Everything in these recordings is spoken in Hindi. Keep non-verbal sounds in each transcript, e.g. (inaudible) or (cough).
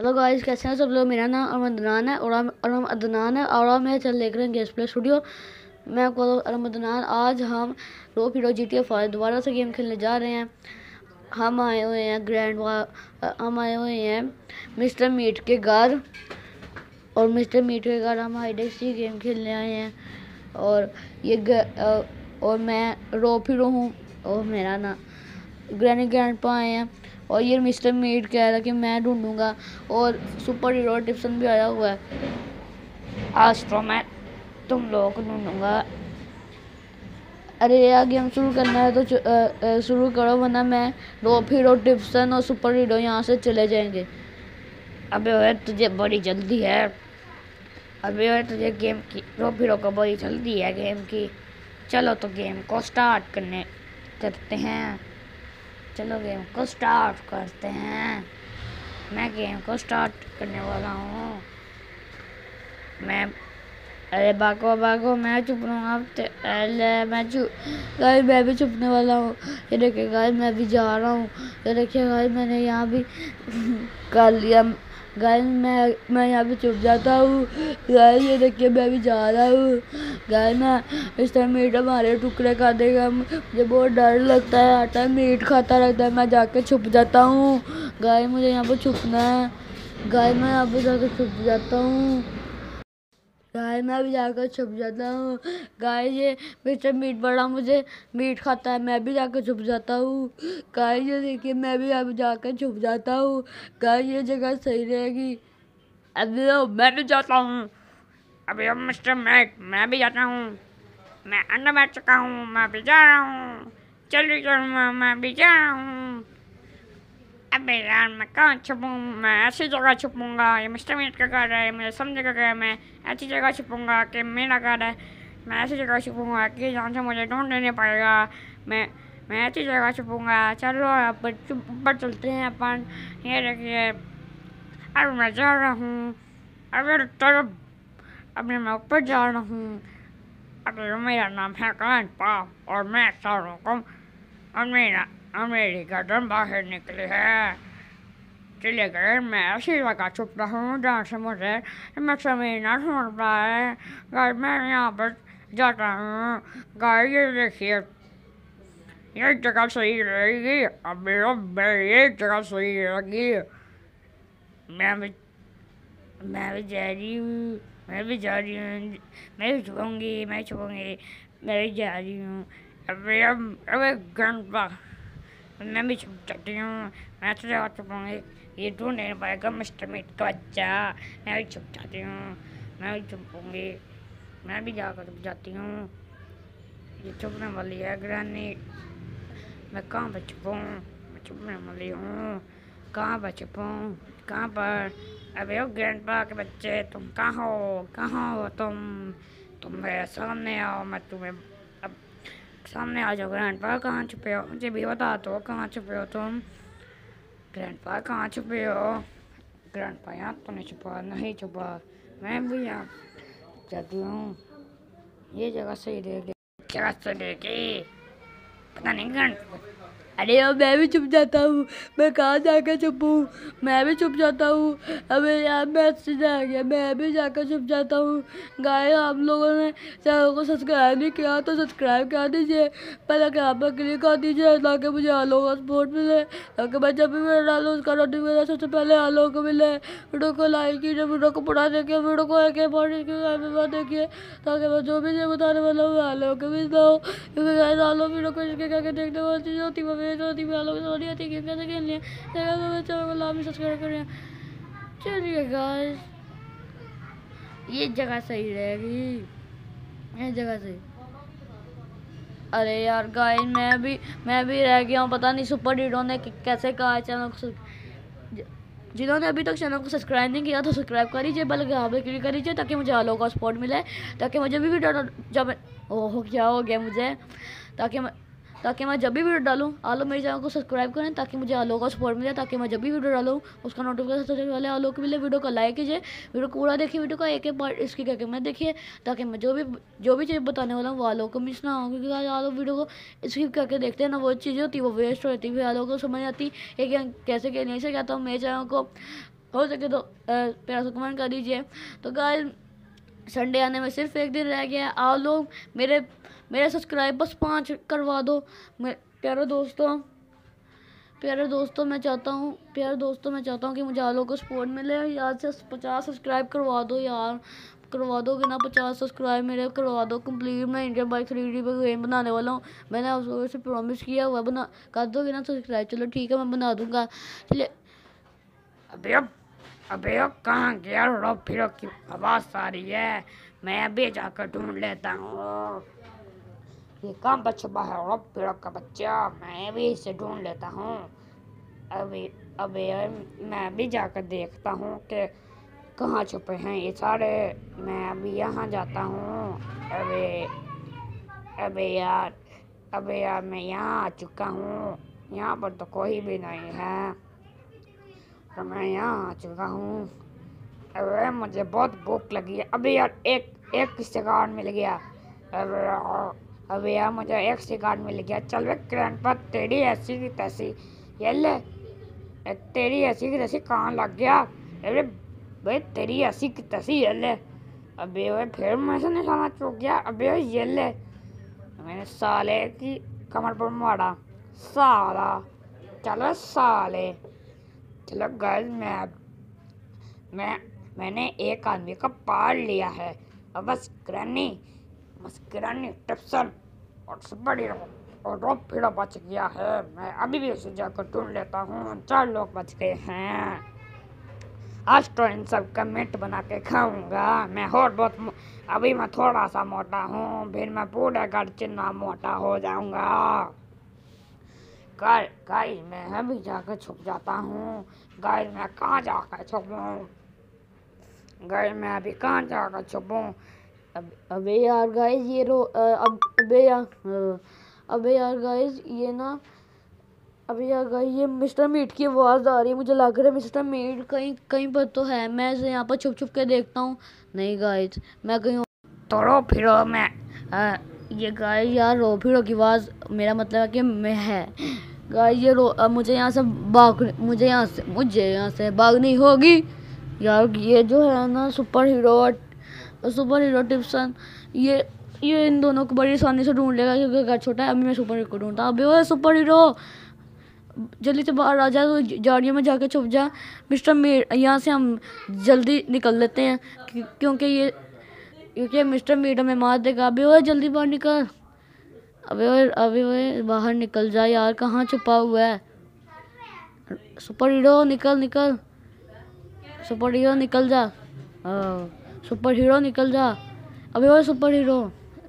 हेलो गाइस, कैसे हैं सब लोग? मेरा नाम अरमदनान है और हम अरम अदनान है। और हम चल देख रहे हैं गेस प्ले स्टूडियो। मैं आपको अरमदनान आज हम रो पीरो जी टी एफ़ दोबारा से गेम खेलने जा रहे हैं। हम आए हुए हैं ग्रैंड हम आए हुए हैं मिस्टर मीट के घर। और मिस्टर मीट के घर हम हाईडेक्सी गेम खेलने आए हैं। और ये और मैं रो पीरो हूँ। और मेरा नाम ग्रैंड ग्रैंड पा आए हैं। और ये मिस्टर मीट कह रहा है कि मैं ढूंढूँगा और सुपर हीरो टिप्सन भी आया हुआ है। आज तो मैं तुम लोगों को ढूंढूँगा। अरे यार गेम शुरू करना है तो शुरू करो, वरना मैं रोप हीरो टिप्सन और सुपर हीरो यहाँ से चले जाएँगे। अबे ओए, तुझे बड़ी जल्दी है। अबे ओए, तुझे गेम की रोप हीरो को बड़ी जल्दी है गेम की। चलो तो गेम को स्टार्ट करने, करते हैं। चलो गेम को स्टार्ट करते हैं। मैं गेम को स्टार्ट करने वाला हूँ। मैं अरे भागो भागो, मैं चुप रहा अरे मैं चुप गाय मैं भी छुपने वाला हूँ। ये देखिए गाय मैं भी जा रहा हूँ। ये देखिए गाय मैंने यहाँ भी (laughs) कर लिया। गाय मैं मैं यहाँ पे छुप जाता हूँ। गाय ये देखिए मैं अभी जा रहा हूँ। गाय मैं इस टाइम मीट हमारे टुकड़े खा देगा मुझे बहुत डर लगता है। हर टाइम मीट खाता रहता है। मैं जाके छुप जाता हूँ। गाय मुझे यहाँ पर छुपना है। गाय मैं यहाँ पर जाकर छुप जाता हूँ। गाय मैं भी जाकर छुप जाता हूँ। गाय ये मिस्टर मीट बड़ा मुझे मीट खाता है, मैं भी जाकर छुप जाता हूँ। गाय ये देखिए, मैं भी अब जाकर छुप जाता हूँ। गाय ये जगह सही रहेगी। अभी तो मैं भी जाता हूँ। अभी अब मिस्टर मैट मैं भी जाता हूँ। मैं अंडा बैठ चुका हूँ, मैं भी जा रहा हूँ। चलिए चल मैं भी जा रहा हूँ। अबे मैं कहाँ छुपूँ मैं ऐसी जगह छुपूँगा ये मिस्टर मीट का घर है मुझे समझेगा क्या मैं ऐसी जगह छुपूँगा कि मेरा घर है मैं ऐसी जगह छुपूँगा कि जहाँ से मुझे ढूंढ लेने पड़ेगा मैं मैं ऐसी जगह छुपूँगा चलो ऊपर ऊपर चलते हैं अपन ये देखिए अब मैं जा रहा हूँ अभी तरफ़ अभी मैं ऊपर जा रहा हूँ अभी मेरा नाम है कान पा और मैं सारों को और मेरा मेरी गर्दन बाहर निकली है। चले गए। मैं ऐसी जगह छुप रहा हूँ जहाँ से मुझे मैं समय ना ढूंढ पाए। गाय मैं यहाँ पर जाता हूँ। गाय, ये देखिए। ये जगह सही रहेगी। अब ये जगह सही रहेगी। मैं भी मैं भी जा रही हूँ। मैं भी जा रही हूँ। मैं भी छुपूँगी मैं छुपूँगी मैं भी जा रही हूँ। अभी अब अब एक घंटा मैं भी छुप जाती हूँ। मैं तो जा छुपूँगी ये ढूंढ नहीं पाएगा मिस्टर मीट का बच्चा। मैं भी छुप जाती हूँ। मैं भी छुपूँगी मैं भी जाकर छुप जाती हूँ। ये छुपने वाली है ग्रानी। मैं कहाँ पर छुपूँ मैं छुपने वाली हूँ। कहाँ पर छुपूँ कहाँ पर? अबे हो ग्रैंड पा के बच्चे, तुम कहाँ हो? कहाँ हो तुम? तुम मेरे सामने आओ, मैं तुम्हें सामने आ जाओ ग्रैंड पा कहाँ छुपे हो? मुझे भी बता दो कहाँ छुपे हो तुम? ग्रैंड पा कहाँ छुपे हो? ग्रैंड पा यहाँ तो नहीं छुपा नहीं छुपा। मैं भी यहाँ जाती हूँ। ये जगह सही देगी जगह सही देगी पता नहीं ग्रैंड अरे अब मैं भी चुप जाता हूँ। मैं कहाँ जाकर छुपूँ मैं भी चुप जाता हूँ। अबे यार मैसेज आ गया। मैं भी जाकर छुप जाता हूँ। गाय आप लोगों ने चैनल को सब्सक्राइब नहीं किया तो सब्सक्राइब कर दीजिए। पहले क्या पर क्लिक कर दीजिए ताकि मुझे आलो का सपोर्ट मिले। ताकि मैं जब भी मेरा डालूँ, उसका नोटिफिकेशन सबसे पहले आलो को मिले। वीडियो को लाइक कीजिए, वीडियो को पढ़ा देखिए, वीडियो को एक बार देखिए। ताकि मैं जो भी बताने वाला हूँ आलो को मिल दो क्योंकि वीडियो को देखने वाली चीज़ होती है वीडियो होती है लोग सॉरी होती है कैसे खेल लिया देखा तो मैं चैनल को लाभ भी सब्सक्राइब करें चलिए गाइस ये जगह सही रहेगी। ये जगह सही। अरे यार गाइस मैं भी मैं भी रह गया हूँ, पता नहीं सुपर हीरो ने कैसे कहा है चैनल को जिन्होंने अभी तक चैनल को सब्सक्राइब नहीं किया तो सब्सक्राइब कर लीजिए बल्कि यहाँ पर क्लिक कर लीजिए ताकि मुझे आलो का सपोर्ट मिले, ताकि मुझे भी वीडियो जब ओह, क्या हो गया मुझे? ताकि मैं ताकि मैं जब भी वीडियो डालूँ आलो मेरे चैनल को सब्सक्राइब करें ताकि मुझे आलो का सपोर्ट मिले, ताकि मैं जब भी वीडियो डालूँ, उसका नोटिफिकेशन सबसे पहले आलो को मिले। वीडियो को लाइक कीजिए, वीडियो पूरा देखिए, वीडियो का एक एक पार्ट इसकी करके मैं देखिए, ताकि मैं जो भी जो भी चीज़ बताने वाला हूँ, वो आलो को मिस ना हो, क्योंकि आलो वीडियो को स्किप करके देखते हैं ना, वो चीज़ें होती, वो वेस्ट होती फिर आलो को समझ आती है कि कैसे क्या, नहीं से कहता हूँ मेरे चैनल को हो सके तो प्यारा सा कमेंट कर दीजिए। तो गाइस संडे आने में सिर्फ़ एक दिन रह गया है। लोग मेरे मेरे सब्सक्राइब बस पाँच करवा दो। प्यारे दोस्तों प्यारे दोस्तों, मैं चाहता हूँ, प्यारे दोस्तों, मैं चाहता हूँ कि मुझे आप लोगों को सपोर्ट मिले। यार से पचास सब्सक्राइब करवा दो यार। करवा दोगे ना पचास सब्सक्राइब मेरे, करवा दो कंप्लीट मैं इंडियन बाइक थ्री डी पर गेम बनाने वाला हूँ। मैंने आप लोगों से प्रॉमिस किया हुआ बना, कर दोगे ना सब्सक्राइब चलो ठीक है, मैं बना दूँगा। चलिए अबे अब अबे अब कहाँ गया? रो फिरो की आवाज़ आ रही है। मैं अभी जाकर ढूंढ लेता हूँ। ये कहाँ पर छुपा है रो फिरो का बच्चा मैं भी इसे ढूंढ लेता हूँ। अभी अबे मैं अभी जाकर देखता हूँ कि कहाँ छुपे हैं ये सारे। मैं अभी यहाँ जाता हूँ। अबे अबे यार अबे यार मैं यहाँ आ चुका हूँ। यहाँ पर तो कोई भी नहीं है। तो मैं यहाँ आ चुका हूँ। अरे मुझे बहुत भूख लगी। है अबे यार एक एक सिगार मिल गया। अबे यार अबे यार मुझे एक सिगार मिल गया। चल वे ग्रैंडपा तेरी ऐसी की तैसी। ये ले तेरी ऐसी की तैसी कहाँ लग गया? अरे भाई तेरी ऐसी की तैसी, ये ले। अबे भाई फिर मैं से निशाना चूक गया। अबे भाई ये ले। मैंने साले की कमर पर मारा। साला। चलो साले। चलो गर्ल मैं मैं, मैंने एक आदमी का पार लिया है। अब बस ग्रैनी बस टिप्सन और सुपर हीरो और रोप फिरो बच गया है। मैं अभी भी उसे जाकर ढूंढ लेता हूँ। चार लोग बच गए हैं। आज तो इन सब का मीट बना के खाऊँगा। मैं और बहुत अभी मैं थोड़ा सा मोटा हूँ। फिर मैं पूरे घर चिन्ना मोटा हो जाऊँगा। गाय मैं अभी जाकर छुप जाता हूँ। गाय मैं कहाँ जाकर छुपूँ? गाय मैं अभी कहाँ जाकर छुपूँ? अब अबे यार गाइस ये रो अब अबे यार अबे यार गाइस ये ना अबे यार गाइस ये मिस्टर मीट की आवाज़ आ रही है मुझे लग रहा है मिस्टर मीट कहीं कहीं पर तो है। मैं इसे यहाँ पर छुप छुप के देखता हूँ। नहीं गाइस मैं कहीं तोड़ो फिरो मैं अ, ये गाय यार रो फिरो की आवाज़ मेरा मतलब है कि मैं है। गाय ये रो अब मुझे यहाँ से भाग मुझे यहाँ से मुझे यहाँ से भागनी होगी। यार ये जो है ना सुपर हीरो सुपर हीरो टिप्सन ये ये इन दोनों को बड़ी आसानी से ढूंढ लेगा क्योंकि घर छोटा है, अभी मैं सुपर हीरो को ढूंढता अभी ओए सुपर हीरो। जल्दी से बाहर आ जा तो झाड़ियों में जाके छुप जा। मिस्टर मीर यहाँ से हम जल्दी निकल लेते हैं क्योंकि ये, क्योंकि मिस्टर मीट हमें मार देगा। अभी ओए जल्दी बाहर निकल। अबे वो अबे वो बाहर निकल जा, यार कहाँ छुपा हुआ है? सुपर हीरो, निकल निकल। सुपर हीरो, निकल जा। सुपर हीरो निकल जा। अभी ओए सुपर हीरो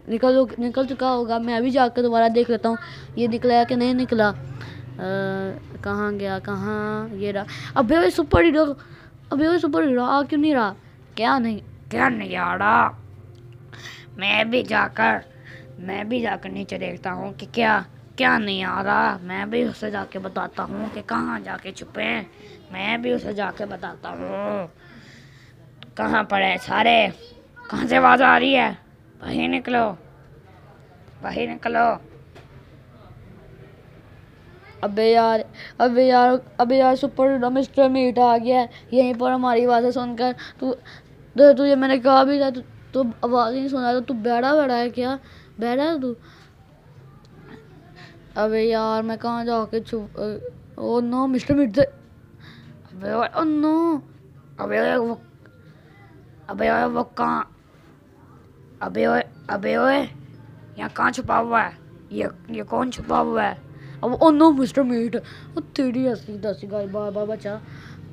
निकल निकल चुका होगा। मैं अभी जाकर दोबारा देख लेता हूँ, ये निकला है कि नहीं निकला। कहाँ गया, कहाँ, ये रहा। अभी वही सुपर हीरो अभी वही सुपर हीरो आ क्यों नहीं रहा? क्या नहीं क्या नहीं आ रहा? मैं भी जाकर, मैं भी जाकर नीचे देखता हूँ कि क्या क्या नहीं आ रहा। मैं भी उसे जाके बताता हूँ कि कहाँ जाके छुपे मैं भी उसे जाके बताता हूँ। कहाँ है सारे? कहाँ से आवाज़ आ रही है? वहीं निकलो। वहीं निकलो। अबे यार अबे यार अबे यार, सुपर मिस्टर मीट आ गया यहीं पर हमारी आवाज़ें सुनकर तू तो तुझे मैंने कहा भी था, तू तो आवाज़ ही नहीं सुना तो तू बैठा बैठा है क्या? बैठा है तू? अबे यार, मैं कहाँ जाके छुप ओ नो, मिस्टर मीट से, अबे ओ नो। अबे वो अबे ओए, वो कहाँ? अबे ओए अबे ओए, यहाँ कहाँ छुपा हुआ है? ये ये कौन छुपा हुआ है? अब, ओ नो मिस्टर मीट ओ तेरी हँसी दसी गाय बार बार बचा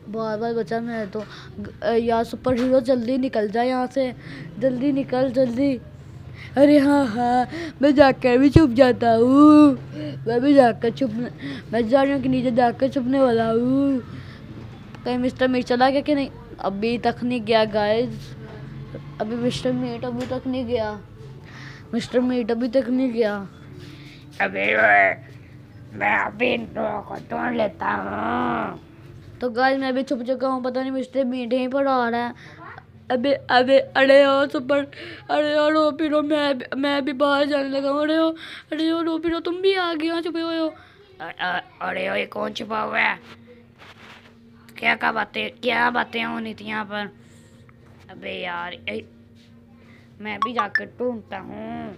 बार बार बचा मैं तो। यार सुपर हीरो जल्दी निकल जा यहाँ से, जल्दी निकल, जल्दी। अरे हाँ हाँ मैं जाकर भी छुप जाता हूँ, मैं भी जाकर छुप, मैं जा रही हूँ कि नीचे जाकर छुपने वाला हूँ। कहीं मिस्टर मीट चला गया कि नहीं? अभी तक नहीं गया गाइस अभी मिस्टर मीट अभी तक नहीं गया. मिस्टर मीट अभी तक नहीं गया. ओए मैं अभी इन लोगों को ढूंढ लेता हूँ। तो गाइस मैं भी छुप चुका हूँ पता नहीं मिस्टर मीट यहीं पर आ रहा है. अबे अबे अरे ओ सुपर. अरे ओ रो पिरो मैं मैं भी बाहर जाने लगा हूँ. अरे ओ अरे ओ रो पिरो तुम भी आ गए हो छुपे हुए हो. अरे ओए कौन छुपा हुआ है? क्या क्या बातें क्या बातें होनी थी यहाँ पर? अबे यार ए, मैं भी जाकर ढूंढता हूँ।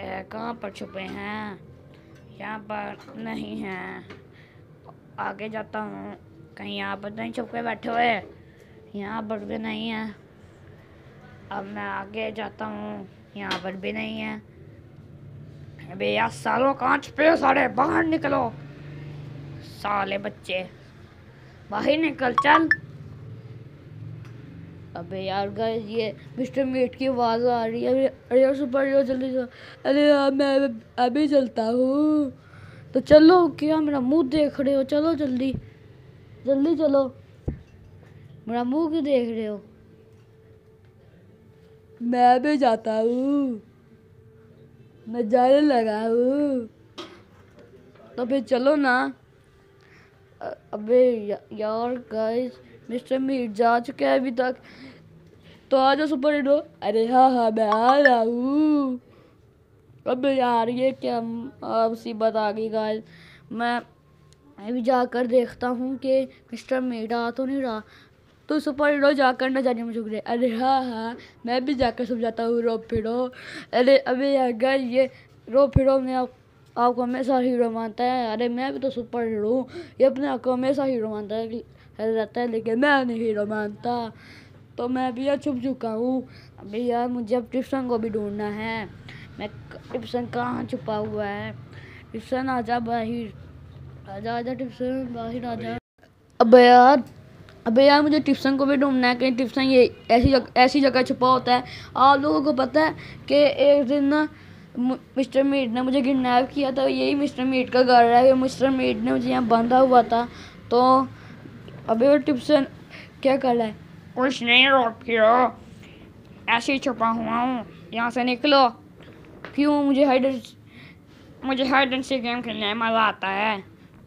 कहाँ पर छुपे हैं? यहाँ पर नहीं हैं। आगे जाता हूँ। कहीं यहाँ पर नहीं छुपे बैठे हुए? यहाँ पर भी नहीं है। अब मैं आगे जाता हूँ। यहाँ पर भी नहीं है। अबे यार सालों कहाँ छुपे हो सारे बाहर निकलो। साले बच्चे। बाहर निकल, चल। अबे यार गाइस ये मिस्टर मीट की आवाज़ आ रही है। अरे यार, सुपर हीरो, जल्दी चलो। अरे यार, मैं अभी चलता हूँ। तो चलो, क्या मेरा मुँह देख रहे हो? चलो जल्दी। जल्दी चलो। मेरा मुँह क्यों देख रहे हो? मैं भी जाता हूँ। मैं जाने लगा हूँ। तो फिर चलो ना। अबे या, यार गाइस मिस्टर मीट जा चुका है अभी तक। तो आ जाओ सुपर हीरो। अरे हाँ हाँ मैं आ रहा हूँ। अबे यार ये क्या मुसीबत आ गई गाइस मैं अभी जाकर देखता हूँ कि मिस्टर मीट आ तो नहीं रहा। तो सुपर हीरो जाकर ना जाने में झुक रहे अरे हाँ हाँ मैं भी जाकर समझाता हूँ रो फिरो अरे अबे यार गाइस ये रो फिरो में आप आपको हमेशा हीरो मानता है। अरे मैं भी तो सुपर हीरो हूँ। ये अपने आप को हमेशा हीरो मानता है। रहता है, लेकिन मैं नहीं हीरो मानता। तो मैं भी यार छुप चुका हूँ। अभी यार मुझे अब टिप्सन को भी ढूंढना है। मैं टिप्सन कहाँ छुपा हुआ है? टिप्सन आजा बाहर। आजा आजा टिप्सन बाहर आजा अबे यार अबे यार मुझे टिप्सन को भी ढूंढना है। कहीं टिप्सन ये ऐसी जगह ऐसी जगह छुपा होता है। आप लोगों को पता है कि एक दिन ना मिस्टर मीट ने मुझे किडनैप किया था यही मिस्टर मीट का घर है। मिस्टर मीट ने मुझे यहाँ बांधा हुआ था। तो अभी वो टिप्सन क्या कर रहा है? कुछ नहीं रोक फिरो ऐसे ही छुपा हुआ हूँ। यहाँ से निकलो। क्यों? मुझे हाइड मुझे हाइड एंड सीक गेम खेलने में मज़ा आता है।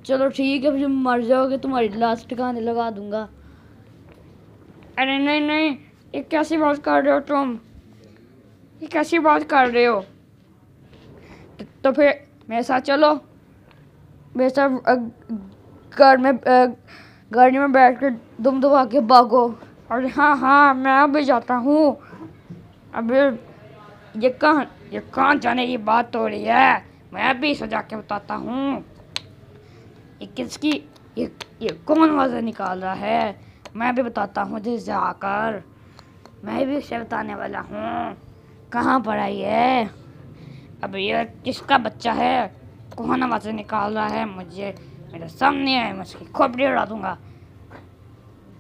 चलो ठीक है जब मर जाओगे तुम्हारी लाश ठिकाने लगा दूँगा। अरे नहीं नहीं। ये कैसी बात कर रहे हो तुम? ये कैसी बात कर रहे हो? तो, फिर मेरे साथ चलो। मेरे साथ घर में गाड़ी में बैठ कर दुम दबा के भागो। अरे हाँ हाँ मैं अभी जाता हूँ। अबे ये कहाँ ये कहाँ जाने की बात हो रही है? मैं भी सजा के बताता हूँ। ये किसकी ये ये कौन वजह निकाल रहा है? मैं भी बताता हूँ जिस जाकर मैं भी उसे बताने वाला हूँ। कहाँ पर आई है? अब ये किसका बच्चा है? कौन आवाज़ें निकाल रहा है? मुझे, मेरे सामने है मैं उसकी खोपड़ी उड़ा दूँगा।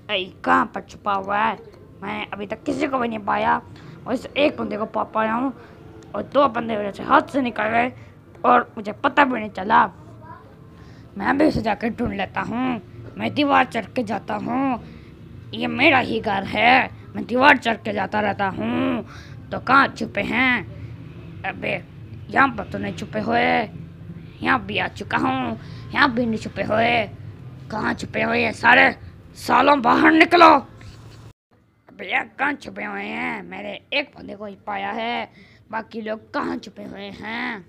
अरे, कहाँ पर छुपा हुआ है? मैं अभी तक किसी को भी नहीं पाया। और इस एक बंदे को पा पाया हूँ। और दो बंदे मेरे से हाथ से निकल गए। और मुझे पता भी नहीं चला। मैं भी उसे जाकर ढूंढ लेता हूँ। मैं दीवार चढ़ के जाता हूँ। ये मेरा ही घर है। मैं दीवार चढ़ के जाता रहता हूँ। तो कहाँ छुपे हैं? अबे यहाँ पर तो नहीं छुपे हुए यहाँ भी आ चुका हूँ यहाँ भी नहीं छुपे हुए कहाँ छुपे हुए हैं सारे सालों बाहर निकलो भैया कहाँ छुपे हुए हैं मैंने एक बंदे को ही पाया है बाकी लोग कहाँ छुपे हुए हैं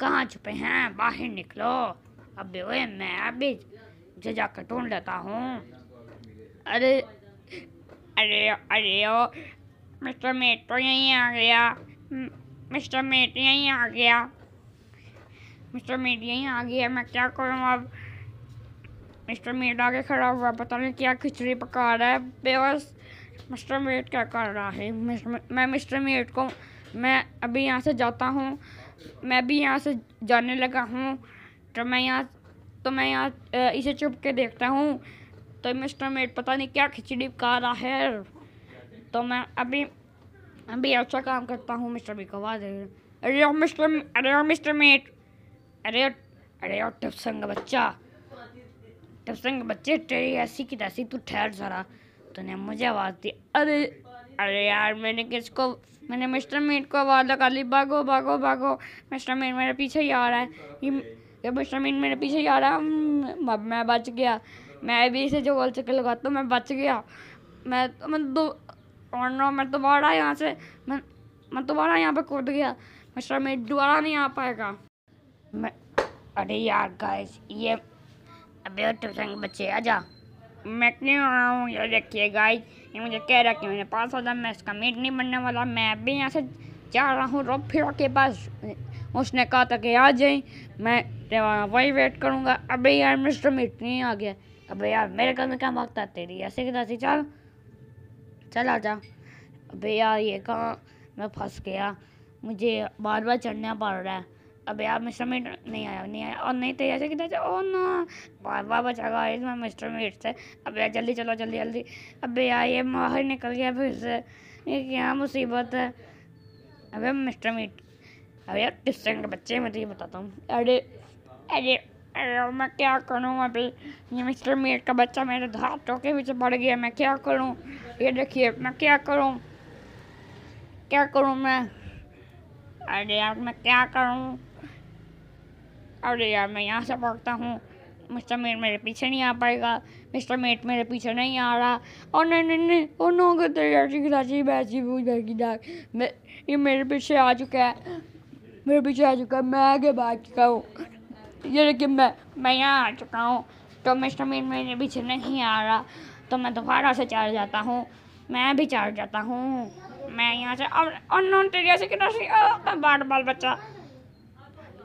कहाँ छुपे हैं बाहर निकलो अबे ओए मैं अभी जे जाकर ढूंढ लेता हूँ अरे अरे अरे ओ मिस्टर मेट तो यहीं आ गया मिस्टर मेट यहीं आ गया। मिस्टर मेट यहीं आ गया, मैं क्या करूँ अब? मिस्टर मेट आगे खड़ा हुआ, पता नहीं क्या खिचड़ी पका रहा है। बेबस, मिस्टर मेट क्या कर रहा है? मैं मिस्टर मेट को मैं अभी यहाँ से जाता हूँ। मैं भी यहाँ से जाने लगा हूँ। तो मैं यहाँ तो मैं यहाँ इसे चुप के देखता हूँ। तो मिस्टर मेट पता नहीं क्या खिचड़ी पका रहा है। तो मैं अभी अभी अच्छा काम करता हूँ मिस्टर मेट को आवाज़ दे रही अरे ओ मिस्टर अरे ओ मिस्टर मेट अरे अरे ओ टिप्सन बच्चा। टिप्सन के बच्चे तेरी ऐसी की तैसी तू ठहर जरा। तूने मुझे आवाज़ दी। अरे अरे यार मैंने किसको मैंने मिस्टर मीट को आवाज़ लगा ली। भागो भागो भागो। मिस्टर मीट मेरे पीछे ही आ रहा है। ये ये मिस्टर मीट मेरे पीछे ही आ रहा है। हम्म, मैं बच गया। मैं भी इसे जो गोल चक्कर लगाता हूँ मैं बच गया। मैं तो मैं दो और नो मैं दोबारा यहाँ से मैं मैं दोबारा यहाँ पे कूद गया। मैं मिस्टर मीट दोबारा नहीं आ पाएगा। मैं अरे यार गाइस ये अबे ट्यूशन के बच्चे आ जा। मैं क्यों आ रहा हूँ? ये देखिए गाइस ये मुझे कह रहा कि मैंने पास हो होता मैं इसका मीट नहीं बनने वाला। मैं अभी यहाँ से जा रहा हूँ रोब फिरो के पास। उसने कहा था कि आ जाए। मैं वही वेट करूँगा। अबे यार मिस्टर मीट नहीं आ गया। अबे यार मेरे घर में क्या भागता तेरी ऐसे की तैसी चल। चल आ जा। अबे यार, ये कहाँ? मैं फंस गया। मुझे बार बार चढ़ना पड़ रहा है। अबे यार, मिस्टर मीट नहीं आया नहीं आया। और नहीं तो ऐसे किधर से? ओ ना बार बार बचा गया इसमें मिस्टर मीट से। अबे यार, जल्दी चलो, जल्दी जल्दी। अबे यार, ये बाहर निकल गया फिर से। ये क्या मुसीबत है? अबे मिस्टर मीट अबे यार के बच्चे मैं तुझे बताता हूँ। अरे अरे अरे मैं क्या करूँ अभी? ये मिस्टर मीट का बच्चा मेरे हाथों के पीछे पड़ गया, मैं क्या करूँ? ये देखिए, मैं क्या करूँ? क्या करूँ मैं? अरे यार, मैं क्या करूँ? अरे यार, मैं यहाँ से भागता हूँ। मिस्टर मीट मेरे पीछे नहीं आ पाएगा। मिस्टर मीट मेरे पीछे नहीं आ रहा। और नहीं नहीं नहीं ओ नो गिलासी बैसी भूज बैगी डाक ये मेरे पीछे आ चुका है। मेरे पीछे आ चुका है। मैं आगे भाग चुका हूँ। ये देखिए मैं मैं यहाँ आ चुका हूँ तो मिस्टर मीन मेरे पीछे नहीं आ रहा तो मैं दोबारा से चार जाता हूँ। मैं भी चार जाता हूँ। मैं यहाँ से अब अननोन तेरिया से कितना बार बाल बच्चा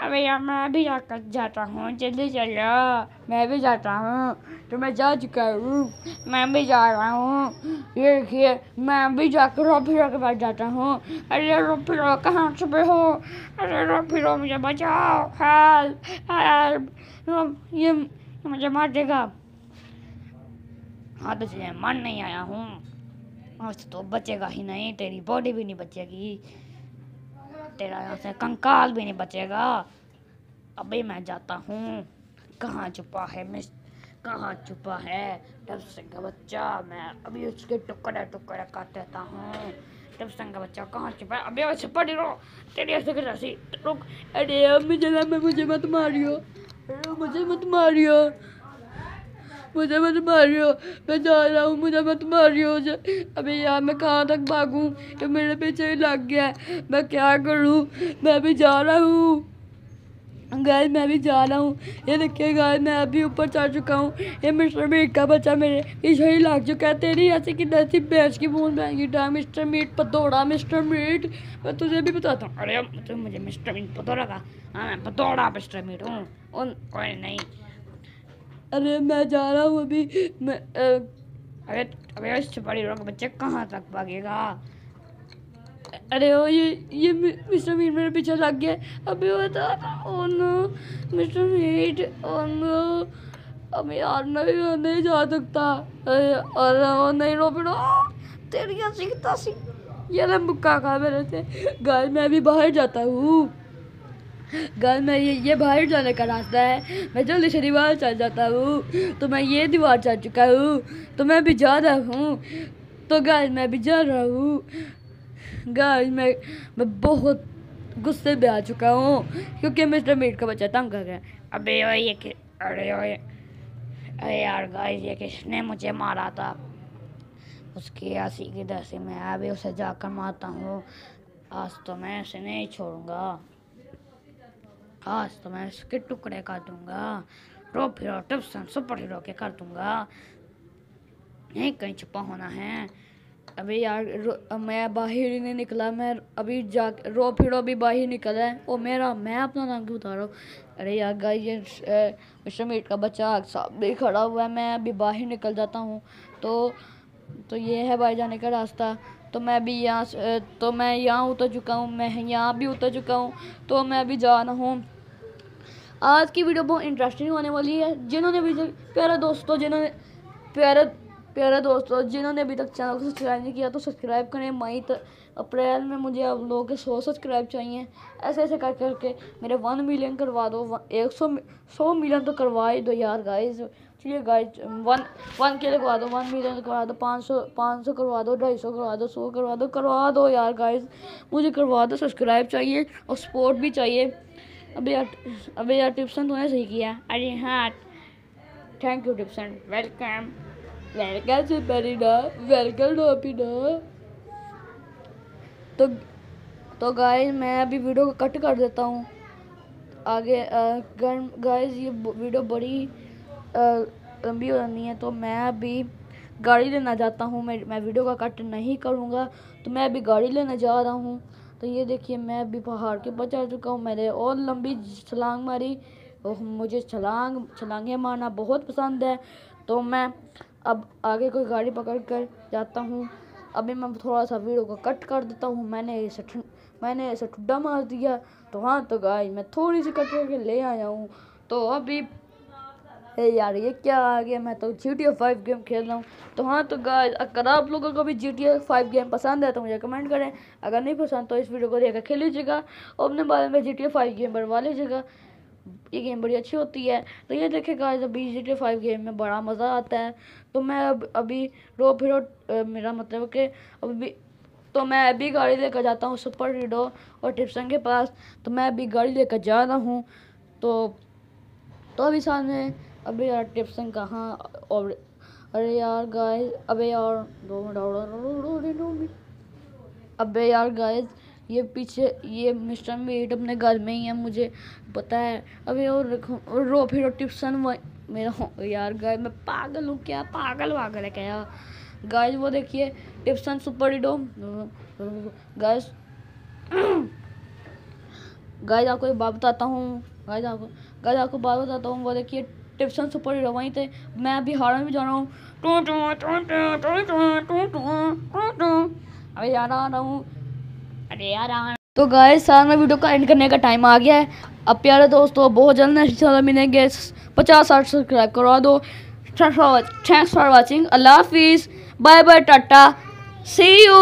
अबे यार, मैं भी जाकर जाता हूँ, जल्दी चलो मैं भी जाता हूँ तो मैं जा चुका हूँ मैं भी जा रहा हूँ। ये देखिए, मैं भी जाकर रो फिरो के पास जाता हूँ। अरे रो फिरो कहाँ छुपे हो? अरे रो फिरो मुझे बचाओ। Help help. ये मुझे मार देगा। हाँ तो चलिए मन नहीं आया हूँ। तो बचेगा ही नहीं, तेरी बॉडी भी नहीं बचेगी। तेरा यहाँ से। कंकाल भी नहीं बचेगा। अभी मैं जाता हूँ। कहाँ छुपा है मिस? कहाँ छुपा है? टब सिंह बच्चा, मैं अभी उसके टुकड़े टुकड़े काट देता हूँ। टब सिंह बच्चा कहाँ छुपा है? अभी वैसे पड़ी रहो तेरी ऐसे कर रुक। अरे अब मुझे मैं मुझे मत मारियो। मुझे मत मारियो। मुझे मत मारियो। मैं जा रहा हूँ, मुझे मत मारियो अभी यार, मैं कहाँ तक भागूँ? ये मेरे पीछे ही लग गया है। मैं क्या करूँ? मैं भी जा रहा हूँ। गाय मैं भी जा रहा हूँ। ये देखिए गाय मैं अभी ऊपर चढ़ चुका हूँ। ये मिस्टर मीट का बच्चा मेरे पीछे ही लग चुका है। तेरी ऐसी कि ऐसी भैंस की बूंद महँगी डा मिस्टर मीट पतोड़ा, मिस्टर मीट। मैं तुझे भी बताता हूँ। अरे मुझे मिस्टर मीट पतोड़ा का। हाँ मैं पतोड़ा, मिस्टर मीट हूँ। उन, कोई नहीं। अरे मैं जा रहा हूँ अभी। मैं अरे अरे छुपाड़ी बच्चे कहाँ तक भागेगा? अरे ओ, ये ये मिस्टर मीट मेरे पीछे लग गया। अभी बता oh no, mister meat, oh no, अब यार, नहीं नहीं जा सकता। अरे अरे, ओ, नहीं रो फिर तेरी ऐसी तासी। ये ले मुक्का खा मेरे से। गाय मैं अभी बाहर जाता हूँ। गाय मैं ये ये बाहर जाने का रास्ता है। मैं जल्दी से दीवार चल जाता हूँ तो मैं ये दीवार चल चुका हूँ तो मैं भी जा रहा हूँ तो गाय मैं भी जा रहा हूँ। गाइस मैं मैं बहुत गुस्से में आ चुका हूँ, क्योंकि मिस्टर मीट का बच्चा तंग कर गया अबे ओ ये कि, अरे ओए, अरे यार गाइस ये किसने मुझे मारा था? उसकी ऐसी की दसी मैं, अभी उसे जाकर मारता हूँ। आज तो मैं इसे नहीं छोड़ूँगा। आज तो मैं इसके टुकड़े कर दूँगा। टॉप हीरो टिप्सन सुपर हीरो के कर दूँगा। नहीं, कहीं छुपा होना है। अभी यार मैं बाहर ही नहीं निकला। मैं अभी जा, रो फिरो भी बाहर निकला है। वो मेरा, मैं अपना नाम क्यों उतारा। हूँ अरे यार गाय ये मिस्टर मीट का बच्चा भी खड़ा हुआ है। मैं अभी बाहर निकल जाता हूँ। तो तो ये है भाई जाने का रास्ता। तो मैं अभी यहाँ तो मैं यहाँ उतर चुका हूँ। मैं यहाँ भी उतर चुका हूँ। तो मैं अभी जा रहा हूँ। आज की वीडियो बहुत इंटरेस्टिंग होने वाली है। जिन्होंने भी प्यारे दोस्तों, जिन्होंने प्यारे प्यारे दोस्तों, जिन्होंने अभी तक चैनल को सब्सक्राइब नहीं किया तो सब्सक्राइब करें। मई तक अप्रैल में मुझे आप लोगों के सौ सब्सक्राइब चाहिए। ऐसे ऐसे कर करके मेरे वन मिलियन करवा दो। एक सौ सौ मिलियन तो करवा ही दो यार गाइज़ चलिए गाइज़ वन वन के लगवा दो। वन मिलियन करवा दो, पाँच सौ पाँच सौ करवा दो, ढाई सौ करवा दो, सौ करवा दो करवा दो यार गाइज़ मुझे करवा दो सब्सक्राइब चाहिए और सपोर्ट भी चाहिए। अभी यार अभी यार टिप्सन तूने सही किया। अरे हाँ थैंक यू टिप्सन वेलकम वेलकम से सुपरीना वेलकम डोपीना तो तो गाइस मैं अभी वीडियो को कट कर देता हूँ। आगे गाइस ये वीडियो बड़ी लंबी हो जानी है तो मैं अभी गाड़ी लेना जाता हूँ। मैं मैं वीडियो का कट नहीं करूँगा तो मैं अभी गाड़ी लेने जा रहा हूँ। तो ये देखिए, मैं अभी पहाड़ के ऊपर चढ़ चुका हूँ। मैंने और लंबी छलांग मारी। मुझे छलांग, छलांगे मारना बहुत पसंद है। तो मैं अब आगे कोई गाड़ी पकड़ कर जाता हूँ। अभी मैं थोड़ा सा वीडियो को कट कर देता हूँ। मैंने इसे मैंने इसे ठुड्डा मार दिया। तो हाँ तो गाय मैं थोड़ी सी कट करके ले आया हूँ। तो अभी ए यार, ये क्या आ गया? मैं तो जी टी फाइव गेम खेल रहा हूँ। तो हाँ तो गाय अगर आप लोगों को भी जी टी फाइव गेम पसंद है तो मुझे कमेंट करें। अगर नहीं पसंद तो इस वीडियो को देखकर खेल लीजिएगा और अपने बारे में जी टी फाइव गेम बनवा लीजिएगा। ये गेम बड़ी अच्छी होती है। तो ये देखे गाइस अभी जी टी फाइव गेम में बड़ा मज़ा आता है। तो मैं अब, अभी रो फिर मेरा मतलब कि अभी तो मैं अभी गाड़ी लेकर जाता हूँ सुपर रीडो और टिप्सन के पास। तो मैं अभी गाड़ी लेकर जा रहा हूँ। तो तो अभी सामने अभी यार टिप्सन कहाँ? और अरे यार गाइस अबे यार, दो मिनट अबे यार गाइस ये पीछे, ये मिस्टर मीट अपने घर में ही है, मुझे पता है। अभी और रो फिर टिप्सन वो मेरा यार गाय मैं पागल हूँ क्या? पागल वागल है क्या? गाइस वो देखिए टिप्सन सुपर डिडो गाइस गाइस आपको एक बात बताता हूँ। गाइस आपको गाइस आपको बात बताता हूँ, वो देखिए टिप्सन सुपर हीरो वहीं थे मैं अभी हारण भी जा रहा हूँ। अभी यार, आ रहा हूँ। अरे यार तो गाय सार में वीडियो का एंड करने का टाइम आ गया है। अब प्यारे दोस्तों, बहुत जल्द नेक्स्ट मिलेंगे। पचास, साठ सब्सक्राइब करवा दो। थैंक्स फॉर वॉचिंग अल्लाह हाफिज़। Bye bye tata. See you